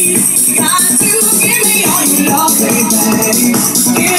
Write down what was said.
Got to give me all your love, baby.